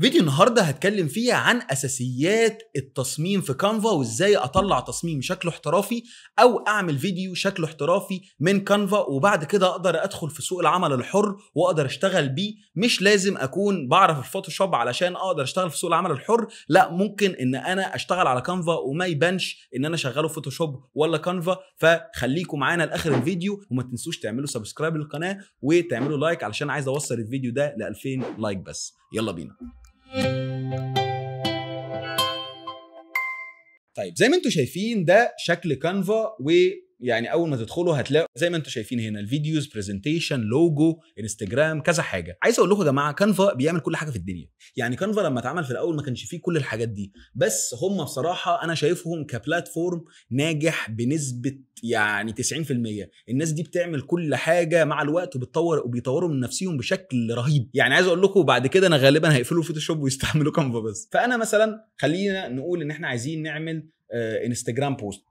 فيديو النهارده هتكلم فيه عن أساسيات التصميم في كانفا وإزاي أطلع تصميم شكله احترافي أو أعمل فيديو شكله احترافي من كانفا وبعد كده أقدر أدخل في سوق العمل الحر وأقدر أشتغل بيه. مش لازم أكون بعرف الفوتوشوب علشان أقدر أشتغل في سوق العمل الحر. لا ممكن إن أنا أشتغل على كانفا وما يبانش إن أنا شغاله فوتوشوب ولا كانفا فخليكم معانا لآخر الفيديو وما تنسوش تعملوا subscribe للقناة وتعملوا like علشان عايز أوصل الفيديو ده ل 2000 like بس. يلا بينا. طيب زي ما أنتم شايفين ده شكل كانفا ويعني أول ما تدخلوا هتلاقوا زي ما أنتم شايفين هنا ال videos presentation logo انستجرام كذا حاجة. عايز أقول لكم يا جماعة كانفا بيعمل كل حاجة في الدنيا. يعني كانفا لما اتعمل في الأول ما كانش فيه كل الحاجات دي. بس هم بصراحة أنا شايفهم ك platform ناجح بنسبة يعني 90% الناس دي بتعمل كل حاجة مع الوقت وبتطور وبيطوروا من نفسهم بشكل رهيب. يعني عايز أقول لكم بعد كده أنا غالبا هيقفلوا الفوتوشوب ويستعملوا كانفا بس. فأنا مثلا خلينا نقول إن إحنا عايزين نعمل آه انستجرام post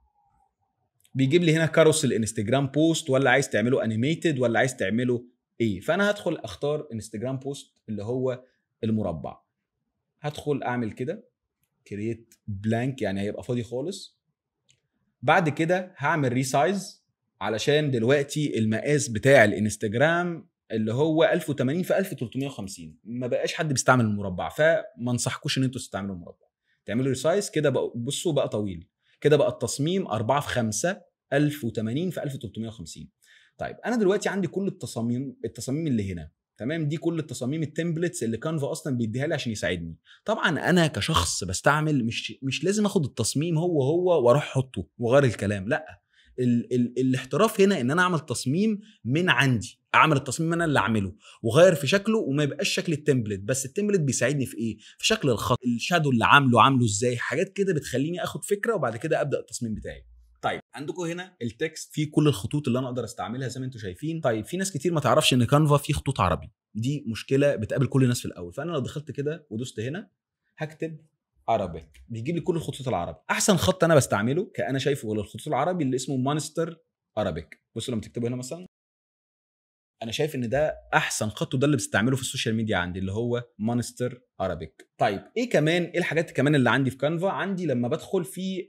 بيجيب لي هنا carousel انستجرام post ولا عايز تعمله animated ولا عايز تعمله إيه؟ فأنا هدخل أختار انستجرام post اللي هو المربع. هدخل أعمل كده create blank يعني هيبقى فاضي خالص. بعد كده هعمل resize علشان دلوقتي المقاس بتاع الانستجرام اللي هو 1080 في 1350 ما بقاش حد بيستعمل المربع فما انصحكوش إن أنتوا تستعملوا المربع. تعملوا resize كده بقى بصوا بقى طويل. كده بقى التصميم 4 في 5 1080 في 1350 طيب أنا دلوقتي عندي كل التصاميم التصاميم اللي هنا تمام؟ دي كل التصاميم ال templates اللي كانفا أصلا بيديها لي عشان يساعدني. طبعا أنا كشخص بستعمل مش مش لازم آخد التصميم هو هو وأروح أحطه وأغير الكلام لأ. ال ال الاحتراف هنا إن أنا أعمل تصميم من عندي أعمل التصميم أنا اللي أعمله وغير في شكله وما يبقاش شكل ال template بس ال template بيساعدني في إيه؟ في شكل الخط ال shadow اللي عامله عامله إزاي؟ حاجات كده بتخليني آخد فكرة وبعد كده أبدأ التصميم بتاعي. عندكم هنا؟ ال text فيه كل الخطوط اللي أنا أقدر أستعملها زي ما أنتم شايفين. طيب في ناس كتير ما تعرفش إن كانفا فيه خطوط عربي. دي مشكلة بتقابل كل الناس في الأول. فأنا لو دخلت كده ودوست هنا هكتب Arabic بيجيب لي كل الخطوط العربي. أحسن خط أنا بستعمله كأنا شايفه للخطوط العربي اللي اسمه Montserrat Arabic بصوا لما تكتبوا هنا مثلا. أنا شايف إن ده أحسن خط وده اللي بستعمله في ال social media عندي اللي هو Montserrat Arabic طيب إيه كمان؟ إيه الحاجات كمان اللي عندي في كانفا عندي لما بدخل في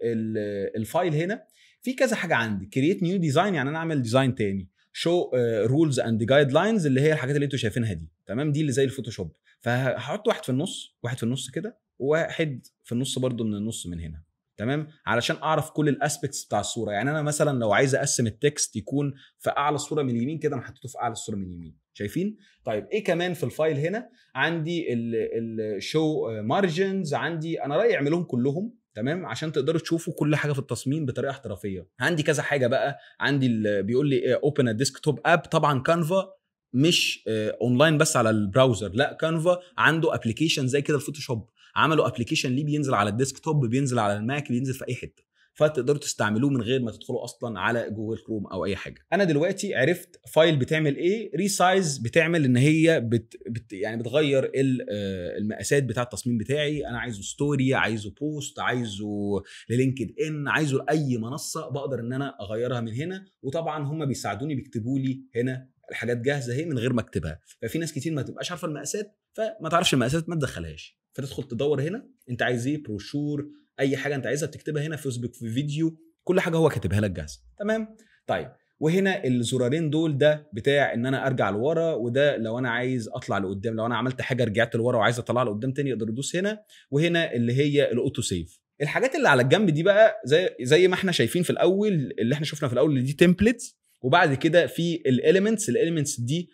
ال file هنا في كذا حاجة عندي. create new design يعني أنا أعمل design تاني. show rulers and guidelines اللي هي الحاجات اللي أنتوا شايفينها دي. تمام؟ دي اللي زي الفوتوشوب فهحط واحد في النص واحد في النص كده وواحد في النص برده من النص من هنا. تمام؟ علشان أعرف كل ال aspects بتاع الصورة. يعني أنا مثلا لو عايز أقسم ال text يكون في أعلى الصورة من اليمين كده أنا حطيته في أعلى الصورة من اليمين. شايفين؟ طيب إيه كمان في ال file هنا؟ عندي ال show margins عندي أنا رايي أعملهم كلهم تمام؟ عشان تقدروا تشوفوا كل حاجة في التصميم بطريقة احترافية. عندي كذا حاجة بقى. عندي بيقول لي open a desktop app طبعا كانفا مش اونلاين بس على ال browser لا كانفا عنده application زي كده الفوتوشوب عملوا application ليه بينزل على ال desktop بينزل على الماك بينزل في أي حتة. فتقدروا تستعملوه من غير ما تدخلوا أصلا على جوجل كروم أو أي حاجة. أنا دلوقتي عرفت file بتعمل إيه resize بتعمل إن هي بت, بت يعني بتغير المقاسات بتاع التصميم بتاعي. أنا عايزه story عايزه post عايزه ل LinkedIn عايزه لأي منصة بقدر إن أنا أغيرها من هنا. وطبعا هم بيساعدوني بيكتبوا لي هنا الحاجات جاهزة أهي من غير ما أكتبها. ففي ناس كتير ما تبقاش عارفة المقاسات فما تعرفش المقاسات ما تدخلهاش. فتدخل تدور هنا أنت عايز إيه؟ بروشور أي حاجة أنت عايزها بتكتبها هنا فيسبوك في فيديو كل حاجة هو كاتبها لك جاهزة. تمام؟ طيب وهنا الزرارين دول ده بتاع إن أنا أرجع لورا وده لو أنا عايز أطلع لقدام لو أنا عملت حاجة رجعت لورا وعايز أطلع لقدام تاني أقدر ادوس هنا وهنا اللي هي ال auto save. الحاجات اللي على الجنب دي بقى زي زي ما إحنا شايفين في الأول اللي إحنا شفنا في الأول اللي دي templates وبعد كده في ال elements ال elements دي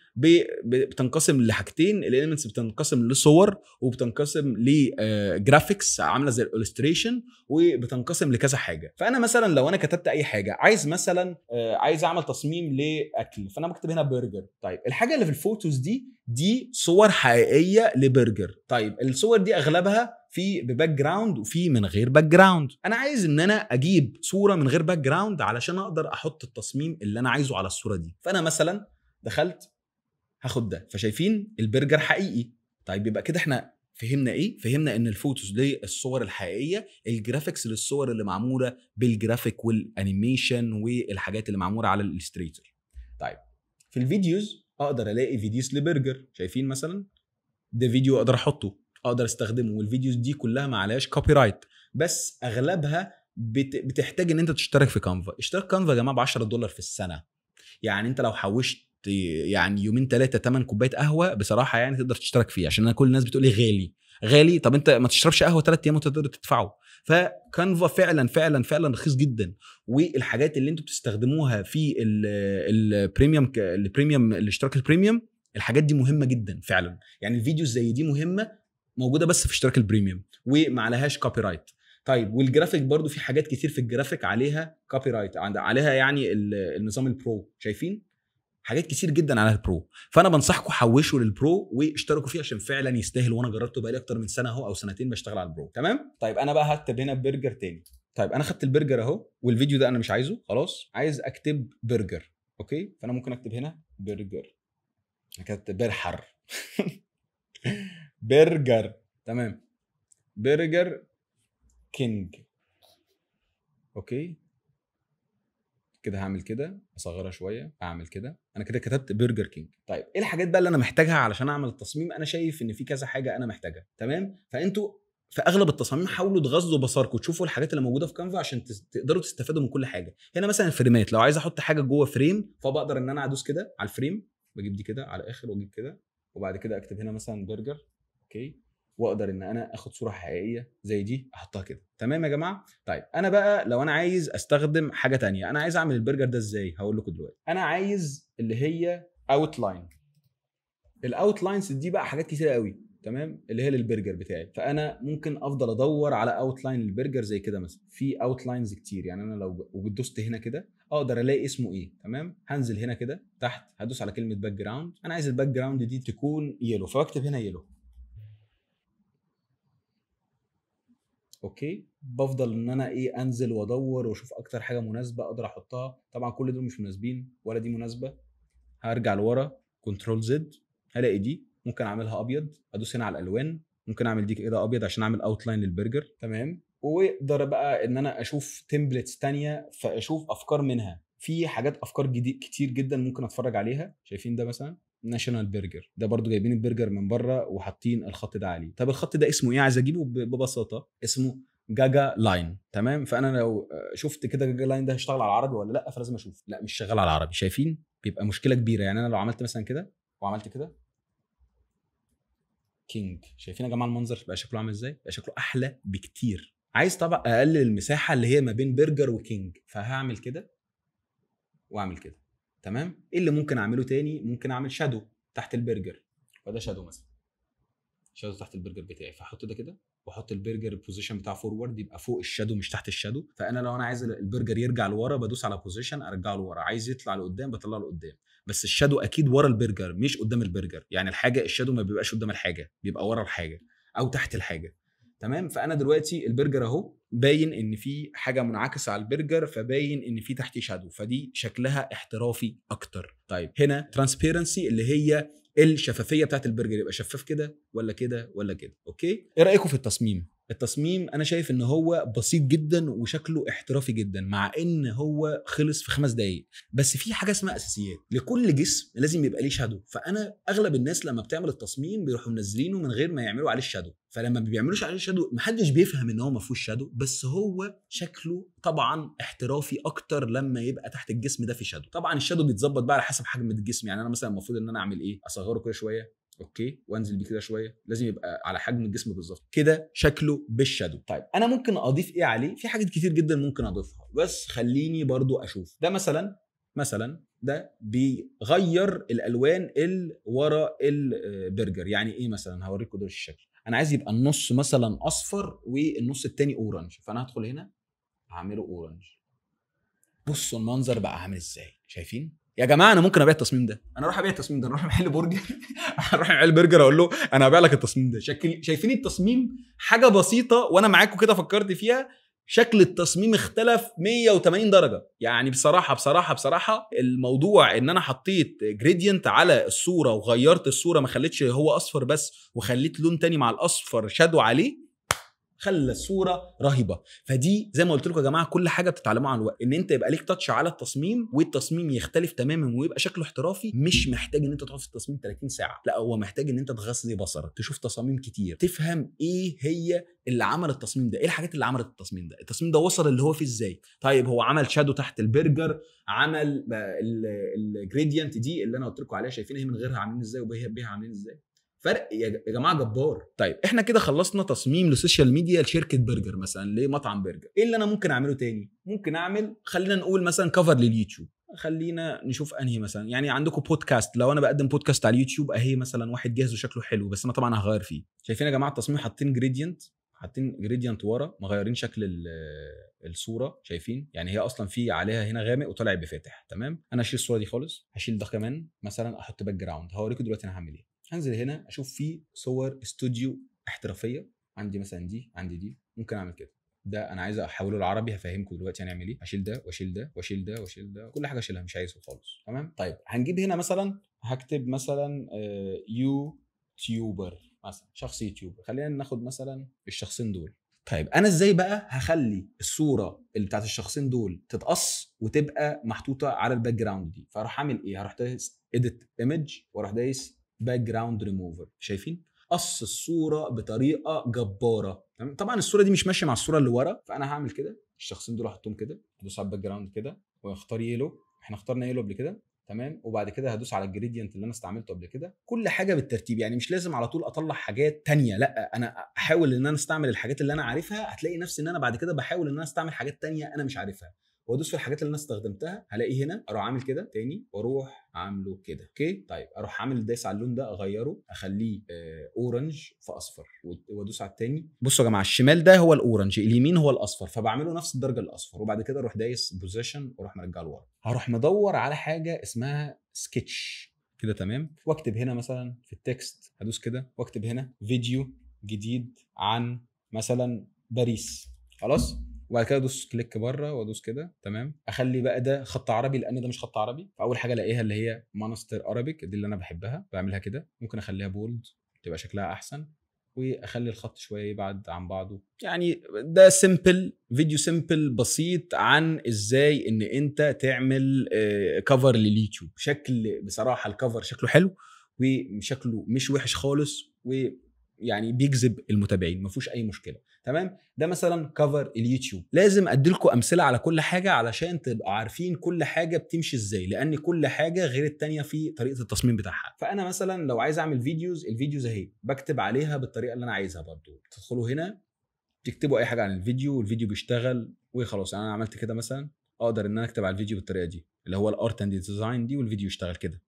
بتنقسم لحاجتين. ال elements بتنقسم لصور وبتنقسم ل graphics عاملة زي ال illustration وبتنقسم لكذا حاجة. فأنا مثلا لو أنا كتبت أي حاجة عايز مثلا عايز أعمل تصميم لأكل فأنا بكتب هنا برجر طيب الحاجة اللي في ال photos دي دي صور حقيقية لبرجر طيب الصور دي أغلبها في ب background وفي من غير background أنا عايز إن أنا أجيب صورة من غير background علشان أقدر أحط التصميم اللي أنا عايزه على الصورة دي. فأنا مثلا دخلت هاخد ده. فشايفين البرجر حقيقي. طيب يبقى كده إحنا فهمنا إيه؟ فهمنا إن ال photos دي الصور الحقيقية ال graphics للصور اللي معمولة بال graphic وال animation والحاجات اللي معمولة على ال Illustrator طيب في ال videos أقدر ألاقي videos ل burger. شايفين مثلا؟ ده فيديو أقدر أحطه. أقدر استخدمه وال videos دي كلها ما عليهاش copyright بس اغلبها بت... بتحتاج ان انت تشترك في كانفا اشتراك كانفا يا جماعة ب 10 دولار في السنة. يعني انت لو حوشت يعني يومين ثلاثة ثمن كوباية قهوة بصراحة يعني تقدر تشترك فيه عشان أنا كل الناس بتقول لي غالي. غالي؟ طب انت ما تشربش قهوة ثلاث أيام وتقدر تدفعه. فكانفا فعلا فعلا فعلا رخيص جدا. والحاجات اللي أنتوا بتستخدموها في ال premium ال premium الاشتراك ال premium الحاجات دي مهمة جدا فعلا. يعني ال videos زي دي مهمة موجودة بس في اشتراك ال premium وما عليهاش copyright طيب والجرافيك برضو في حاجات كتير في الجرافيك عليها copyright عليها يعني النظام ال pro شايفين؟ حاجات كتير جدا على ال pro فأنا بنصحكم حوشوا لل pro واشتركوا فيه عشان فعلا يستاهل وأنا جربته بقالي أكتر من سنة أهو أو سنتين بشتغل على ال pro تمام؟ طيب أنا بقى هكتب هنا برجر تاني. طيب أنا خدت البرجر أهو والفيديو ده أنا مش عايزه خلاص. عايز أكتب برجر okay؟ فأنا ممكن أكتب هنا برجر كتبت برجر. برجر. تمام. برجر كينج. okay؟ كده هعمل كده أصغرها شوية أعمل كده. أنا كده كتبت برجر كينج. طيب إيه الحاجات بقى اللي أنا محتاجها علشان أعمل التصميم؟ أنا شايف إن في كذا حاجة أنا محتاجها. تمام؟ فأنتوا في أغلب التصاميم حاولوا تغذوا بصركم تشوفوا الحاجات اللي موجودة في كانفا عشان تقدروا تستفادوا من كل حاجة. هنا مثلا ال frameات. لو عايز أحط حاجة جوه frame فبقدر إن أنا أدوس كده على ال frame بجيب دي كده على الآخر وأجيب كده وبعد كده أكتب هنا مثلا برجر. okay؟ وأقدر إن أنا آخد صورة حقيقية زي دي أحطها كده. تمام يا جماعة؟ طيب أنا بقى لو أنا عايز أستخدم حاجة تانية أنا عايز أعمل البرجر ده إزاي؟ هقول لكم دلوقتي. أنا عايز اللي هي outline ال outlines دي بقى حاجات كتيرة قوي تمام؟ اللي هي للبرجر بتاعي. فأنا ممكن أفضل أدور على outline للبرجر زي كده مثلا. في outlines كتير يعني أنا لو دوست هنا كده أقدر ألاقي اسمه إيه تمام؟ هنزل هنا كده تحت هدوس على كلمة background أنا عايز ال background دي تكون yellow فبكتب هنا yellow okay؟ بفضل إن أنا إيه أنزل وأدور وأشوف أكتر حاجة مناسبة أقدر أحطها. طبعا كل دول مش مناسبين ولا دي مناسبة. هرجع لورا control Z هلاقي دي ممكن أعملها أبيض أدوس هنا على الألوان ممكن أعمل دي كده أبيض عشان أعمل outline للبرجر. تمام؟ وأقدر بقى إن أنا أشوف templates تانية فأشوف أفكار منها. في حاجات أفكار جديد كتير جدا ممكن أتفرج عليها. شايفين ده مثلا؟ ناشونال برجر. ده برضو جايبين البرجر من بره وحاطين الخط ده عليه. طب الخط ده اسمه إيه؟ عايز أجيبه ببساطة. اسمه جاجا لاين. تمام؟ فأنا لو شفت كده جاجا لاين ده هيشتغل على العربي ولا لأ؟ فلازم أشوف. لأ مش شغال على العربي. شايفين؟ بيبقى مشكلة كبيرة. يعني أنا لو عملت مثلا كده وعملت كده كينج. شايفين يا جماعة المنظر بقى شكله عامل إزاي؟ بقى شكله أحلى بكتير. عايز طبعا أقلل المساحة اللي هي ما بين برجر وكينج. فهعمل كده وأعمل كده. تمام؟ إيه اللي ممكن أعمله تاني؟ ممكن أعمل shadow تحت البرجر. فده shadow مثلا. shadow تحت البرجر بتاعي. فاحط ده كده وأحط البرجر ال position بتاعه forward يبقى فوق ال shadow مش تحت ال shadow. فأنا لو أنا عايز البرجر يرجع لورا بدوس على position ارجعه لورا عايز يطلع لقدام بطلعه لقدام بس ال shadow أكيد ورا البرجر مش قدام البرجر. يعني الحاجة ال shadow ما بيبقاش قدام الحاجة بيبقى ورا الحاجة أو تحت الحاجة. تمام؟ فأنا دلوقتي البرجر أهو باين إن في حاجة منعكسة على البرجر فباين إن في تحتي shadow فدي شكلها احترافي أكتر. طيب هنا transparency اللي هي الشفافية بتاعت البرجر يبقى شفاف كده ولا كده ولا كده okay؟ إيه رأيكم في التصميم؟ التصميم أنا شايف إن هو بسيط جدا وشكله احترافي جدا مع إن هو خلص في خمس دقايق. بس في حاجة اسمها أساسيات. لكل جسم لازم يبقى ليه shadow فأنا أغلب الناس لما بتعمل التصميم بيروحوا منزلينه من غير ما يعملوا عليه ال shadow فلما ما بيعملوش عليه ال shadow محدش بيفهم إن هو ما فيهوش shadow بس هو شكله طبعا احترافي أكتر لما يبقى تحت الجسم ده في shadow طبعا ال shadow بيتظبط بقى على حسب حجم الجسم. يعني أنا مثلا المفروض إن أنا أعمل إيه؟ أصغره كده شوية. okay؟ وأنزل بيه كده شوية. لازم يبقى على حجم الجسم بالظبط. كده شكله بال shadow. طيب أنا ممكن أضيف إيه عليه؟ في حاجات كتير جدا ممكن أضيفها. بس خليني برضو أشوف. ده مثلا مثلا ده بيغير الألوان اللي ورا البرجر يعني إيه مثلا؟ هوريكم ده الشكل. أنا عايز يبقى النص مثلا أصفر والنص التاني orange. فأنا هدخل هنا هعمله orange. بصوا المنظر بقى عامل إزاي. شايفين؟ يا جماعة أنا ممكن أبيع التصميم ده. أنا أروح أبيع التصميم ده أروح محل برجر أروح محل برجر أقول له أنا هبيع لك التصميم ده. شكل شايفين التصميم؟ حاجة بسيطة وأنا معاكم كده فكرت فيها. شكل التصميم اختلف 180 درجة. يعني بصراحة بصراحة بصراحة الموضوع إن أنا حطيت gradient على الصورة وغيرت الصورة ما خليتش هو أصفر بس وخليت لون تاني مع الأصفر shadow عليه خلى الصورة رهيبة. فدي زي ما قلت لكم يا جماعة كل حاجة بتتعلموها عن الوقت. إن أنت يبقى ليك touch على التصميم والتصميم يختلف تماما ويبقى شكله احترافي مش محتاج إن أنت تقعد في التصميم 30 ساعة. لا هو محتاج إن أنت تغذي بصرك تشوف تصاميم كتير تفهم إيه هي اللي عمل التصميم ده إيه الحاجات اللي عملت التصميم ده التصميم ده وصل اللي هو فيه إزاي؟ طيب هو عمل shadow تحت البرجر عمل ال gradient دي اللي أنا قلت لكم عليها شايفين هي من غيرها عاملين إزاي وبيها بيها عاملين إزاي؟ فرق يا جماعة جبار. طيب إحنا كده خلصنا تصميم ل social media لشركة برجر مثلا لمطعم برجر. إيه اللي أنا ممكن أعمله تاني؟ ممكن أعمل خلينا نقول مثلا cover لليوتيوب. خلينا نشوف أنهي مثلا يعني عندكم بودكاست لو أنا بقدم بودكاست على اليوتيوب أهي مثلا واحد جاهز وشكله حلو بس أنا طبعا هغير فيه. شايفين يا جماعة التصميم حاطين gradient حاطين gradient ورا مغيرين شكل ال- الصورة شايفين؟ يعني هي أصلا في عليها هنا غامق وطالع بفاتح تمام؟ أنا اشيل الصورة دي خالص هشيل ده كمان مثلا أحط background هوريكم دلوقتي أنا هعمل إيه. هنزل هنا أشوف في صور استوديو احترافية. عندي مثلا دي عندي دي. ممكن أعمل كده. ده أنا عايز أحوله لعربي هفهمكم دلوقتي هنعمل إيه. هشيل ده وأشيل ده وأشيل ده وأشيل ده. كل حاجة أشيلها مش عايزه خالص. تمام؟ طيب هنجيب هنا مثلا هكتب مثلا آه، YouTuber مثلا شخص YouTuber. خلينا ناخد مثلا الشخصين دول. طيب أنا إزاي بقى هخلي الصورة اللي بتاعت الشخصين دول تتقص وتبقى محطوطة على ال background دي؟ فاروح أعمل إيه؟ هروح دايس edit image وأروح دايس باك جراوند ريموفر شايفين؟ قص الصورة بطريقة جبارة؟ طبعا الصورة دي مش ماشية مع الصورة اللي ورا فأنا هعمل كده. الشخصين دول احطهم كده ادوس على ال background كده واختار yellow إحنا اخترنا yellow قبل كده تمام؟ وبعد كده هدوس على ال gradient اللي أنا استعملته قبل كده. كل حاجة بالترتيب يعني مش لازم على طول أطلع حاجات تانية لأ أنا أحاول إن أنا أستعمل الحاجات اللي أنا عارفها. هتلاقي نفسي إن أنا بعد كده بحاول إن أنا أستعمل حاجات تانية أنا مش عارفها. وادوس في الحاجات اللي أنا استخدمتها هلاقي هنا أروح عامل كده تاني وأروح عامله كده. أوكي؟ طيب أروح عامل دايس على اللون ده أغيره أخليه آه orange في أصفر وأدوس على التاني. بصوا يا جماعة الشمال ده هو ال orange اليمين هو الأصفر فبعمله نفس الدرجة الأصفر وبعد كده أروح دايس position وأروح مرجعه لورا. هروح مدور على حاجة اسمها سكتش كده تمام؟ واكتب هنا مثلا في ال text هدوس كده واكتب هنا فيديو جديد عن مثلا باريس. خلاص؟ وبعد كده ادوس click بره وادوس كده تمام؟ اخلي بقى ده خط عربي لأن ده مش خط عربي. فأول حاجة ألاقيها اللي هي Montserrat Arabic دي اللي أنا بحبها بعملها كده. ممكن أخليها bold تبقى شكلها أحسن. وأخلي الخط شوية يبعد عن بعضه. يعني ده simple فيديو simple بسيط عن إزاي إن أنت تعمل cover لليوتيوب. شكل بصراحة ال cover شكله حلو وشكله مش وحش خالص ويعني بيجذب المتابعين ما فيهوش أي مشكلة. تمام؟ ده مثلا cover اليوتيوب. لازم ادي لكم أمثلة على كل حاجة علشان تبقوا عارفين كل حاجة بتمشي إزاي لأن كل حاجة غير التانية في طريقة التصميم بتاعها. فأنا مثلا لو عايز أعمل videos ال videos أهي بكتب عليها بالطريقة اللي أنا عايزها برضو. تدخلوا هنا تكتبوا أي حاجة عن الفيديو والفيديو بيشتغل وخلاص. أنا عملت كده مثلا أقدر إن أنا أكتب على الفيديو بالطريقة دي اللي هو ال art and design دي والفيديو يشتغل كده.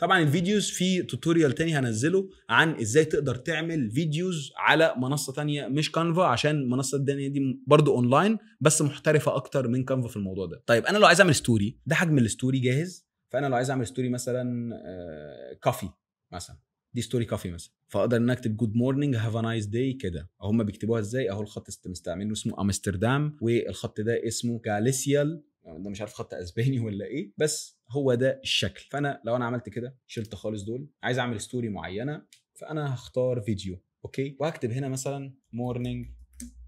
طبعا ال videos في tutorial تاني هنزله عن إزاي تقدر تعمل videos على منصة تانية مش كانفا عشان المنصه التانية دي برضو اونلاين بس محترفة أكتر من كانفا في الموضوع ده. طيب أنا لو عايز أعمل story ده حجم ال story جاهز؟ فأنا لو عايز أعمل story مثلا coffee مثلا دي story coffee مثلا. فأقدر إن أكتب good morning have a nice day كده. هم بيكتبوها إزاي؟ أهو الخط مستعملينه اسمه امستردام والخط ده اسمه جاليسيال ده مش عارف خط أسباني ولا إيه بس هو ده الشكل. فأنا لو أنا عملت كده شلت خالص دول عايز أعمل story معينة فأنا هختار فيديو أوكي؟ وهكتب هنا مثلا morning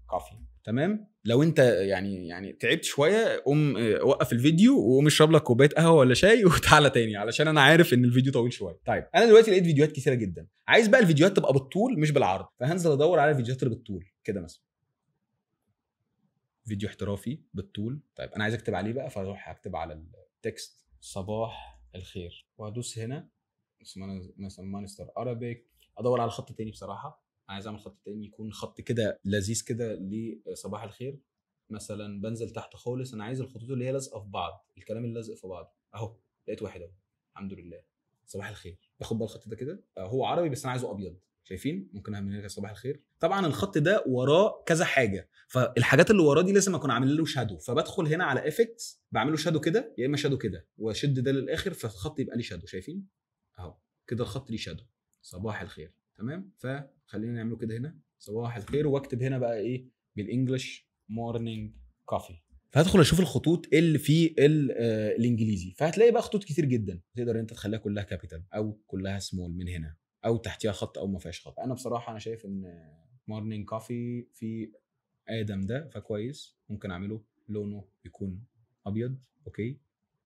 coffee تمام؟ لو أنت يعني يعني تعبت شوية قوم آه، وقف الفيديو وقوم اشرب لك كوباية قهوة ولا شاي وتعالى تاني علشان أنا عارف إن الفيديو طويل شوية. طيب أنا دلوقتي لقيت فيديوهات كتيرة جدا. عايز بقى الفيديوهات تبقى بالطول مش بالعرض. فهنزل أدور على الفيديوهات اللي بالطول. كده مثلا. فيديو احترافي بالطول. طيب أنا عايز أكتب عليه بقى فأروح أكتب على ال text صباح الخير. وهدوس هنا. اسمه مثلا Montserrat Arabic. أدور على خط تاني بصراحة. عايز أعمل خط تاني يكون خط كده لذيذ كده لصباح الخير. مثلا بنزل تحت خالص. أنا عايز الخطوط اللي هي لازقة في بعض. الكلام اللي لازق في بعض. أهو لقيت واحد أهو. الحمد لله. صباح الخير. باخد بقى الخط ده كده. هو عربي بس أنا عايزه أبيض. شايفين؟ ممكن أعمل هنا صباح الخير. طبعا الخط ده وراه كذا حاجة. فالحاجات اللي وراه دي لازم أكون عامل له shadow فبدخل هنا على effects بعمل له shadow كده يا إما shadow كده وأشد ده للآخر فالخط يبقى ليه shadow شايفين؟ أهو. كده الخط ليه shadow صباح الخير. تمام؟ فخلينا نعمله كده هنا. صباح الخير. وأكتب هنا بقى إيه؟ بال English morning coffee فهدخل أشوف الخطوط اللي في آه، الإنجليزي. فهتلاقي بقى خطوط كتير جدا تقدر أنت تخليها كلها capital أو كلها سمول من هنا. أو تحتيها خط أو ما فيهاش خط. أنا بصراحة أنا شايف إن morning coffee في آدم ده فكويس. ممكن أعمله. لونه يكون أبيض okay؟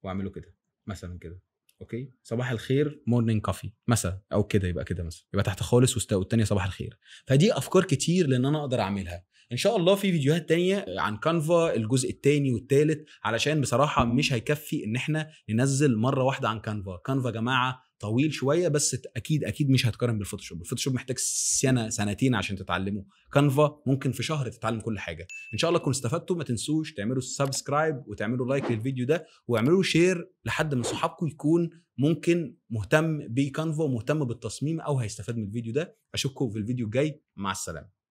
وأعمله كده مثلا كده okay؟ صباح الخير morning coffee مثلا أو كده يبقى كده مثلا. يبقى تحت خالص والتانية صباح الخير. فدي أفكار كتير لإن أنا أقدر أعملها. إن شاء الله في فيديوهات تانية عن كانفا الجزء التاني والتالت علشان بصراحة مش هيكفي إن إحنا ننزل مرة واحدة عن كانفا كانفا يا جماعة طويل شوية بس أكيد أكيد مش هتقارن بال Photoshop ال Photoshop محتاج سنة سنتين عشان تتعلمه. كانفا ممكن في شهر تتعلم كل حاجة. إن شاء الله تكونوا استفدتوا. ما تنسوش تعملوا subscribe وتعملوا like للفيديو ده واعملوا share لحد من صحابكم يكون ممكن مهتم بكانفا ومهتم بالتصميم أو هيستفاد من الفيديو ده. أشوفكم في الفيديو الجاي. مع السلامة.